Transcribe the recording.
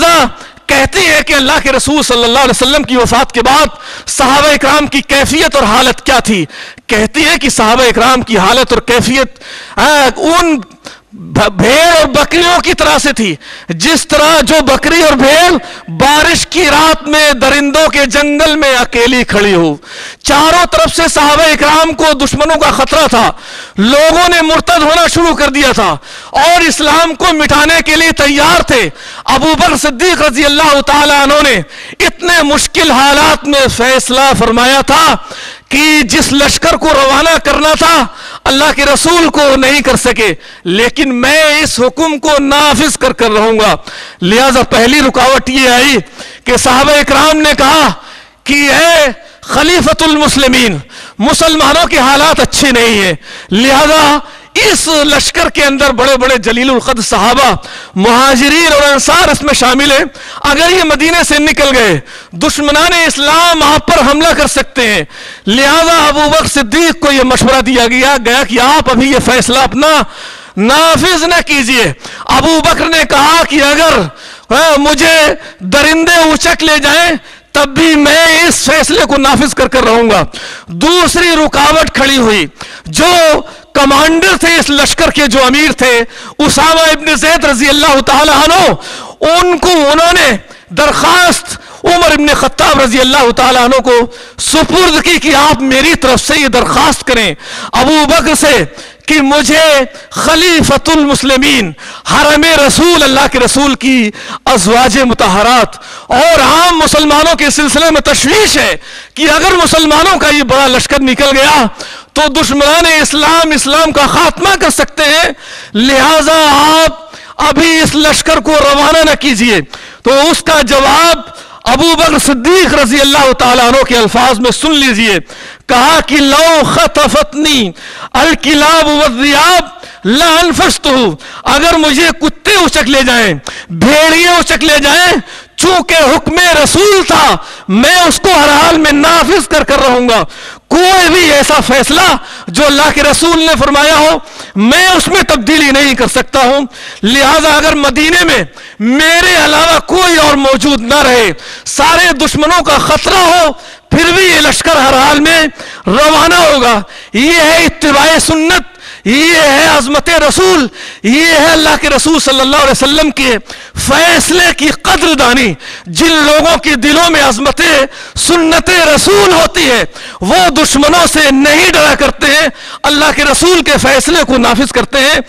لہذا کہتے ہیں کہ اللہ کے رسول صلی اللہ علیہ وسلم کی وفات کے بعد صحابہ اکرام کی کیفیت اور حالت کیا تھی؟ کہتی ہے کہ صحابہ اکرام کی حالت اور کیفیت ان بھیڑ اور بکریوں کی طرح سے تھی۔ جس طرح جو بکری اور بھیڑ بارش کی رات میں درندوں کے جنگل میں اکیلی کھڑی ہو۔ چاروں طرف سے صحابہ اکرام کو دشمنوں کا خطرہ تھا۔ لوگوں نے مرتد ہونا شروع کر دیا تھا۔ اور اسلام کو مٹانے کے لیے تیار تھے۔ ابو بر صدیق رضی اللہ تعالیٰ عنہ نے اتنے مشکل حالات میں فیصلہ فرمایا تھا کہ جس لشکر کو روانہ کرنا تھا اللہ کے رسول کو نہیں کر سکے، لیکن میں اس حکم کو نافذ کر کر رہوں گا۔ لہذا پہلی رکاوٹ یہ آئی کہ صحابہ اکرام نے کہا کہ اے خلیفت المسلمین، مسلمانوں کے حالات اچھے نہیں ہیں۔ لہذا اس لشکر کے اندر بڑے بڑے جلیل القد صحابہ، مہاجرین اور انصار اس میں شامل ہیں۔ اگر یہ مدینے سے نکل گئے، دشمنان اسلام آپ پر حملہ کر سکتے ہیں۔ لہذا ابو بکر صدیق کو یہ مشورہ دیا گیا گیا کہ آپ ابھی یہ فیصلہ اپنا نافذ نہ کیجیے۔ ابو بکر نے کہا کہ اگر ہاں، مجھے درندے اچک لے جائیں، تب بھی میں اس فیصلے کو نافذ کر کر رہوں گا۔ دوسری رکاوٹ کھڑی ہوئی، جو کمانڈر تھے اس لشکر کے جو امیر تھے، اسامہ ابن زید رضی اللہ تعالی عنہ، ان کو انہوں نے درخواست عمر ابن خطاب رضی اللہ تعالیٰ عنہ کو سپرد کی کہ آپ میری طرف سے یہ درخواست کریں۔ ابو بکر سے کہ مجھے خلیفت المسلمین، حرم رسول، اللہ کے رسول کی ازواج متحرات اور عام مسلمانوں کے سلسلے میں تشویش ہے کہ اگر مسلمانوں کا یہ بڑا لشکر نکل گیا تو دشمنان اسلام اسلام کا خاتمہ کر سکتے ہیں، لہٰذا آپ ابھی اس لشکر کو روانہ نہ کیجیے۔ تو اس کا جواب ابو بکر صدیق رضی اللہ تعالیٰ عنہ کے الفاظ میں سن لیجیے۔ کہا کہ لو خطفتنی الکلاب والذیاب لا انفستو اگر مجھے کتے اچک لے جائیں بھیڑیے اچک لے جائیں چونکہ حکم رسول تھا، میں اس کو ہر حال میں نافذ کر کر رہوں گا۔ کوئی بھی ایسا فیصلہ جو اللہ کے رسول نے فرمایا ہو، میں اس میں تبدیلی نہیں کر سکتا ہوں۔ لہذا اگر مدینے میں میرے علاوہ کوئی اور موجود نہ رہے، سارے دشمنوں کا خطرہ ہو، پھر بھی یہ لشکر ہر حال میں روانہ ہوگا۔ یہ ہے اتباع سنت۔ یہ ہے عظمت رسول، یہ ہے اللہ کے رسول صلی اللہ علیہ وسلم کے فیصلے کی قدر دانی۔ جن لوگوں کے دلوں میں عظمت سنت رسول ہوتی ہے، وہ دشمنوں سے نہیں ڈرا کرتے ہیں۔ اللہ کے رسول کے فیصلے کو نافذ کرتے ہیں۔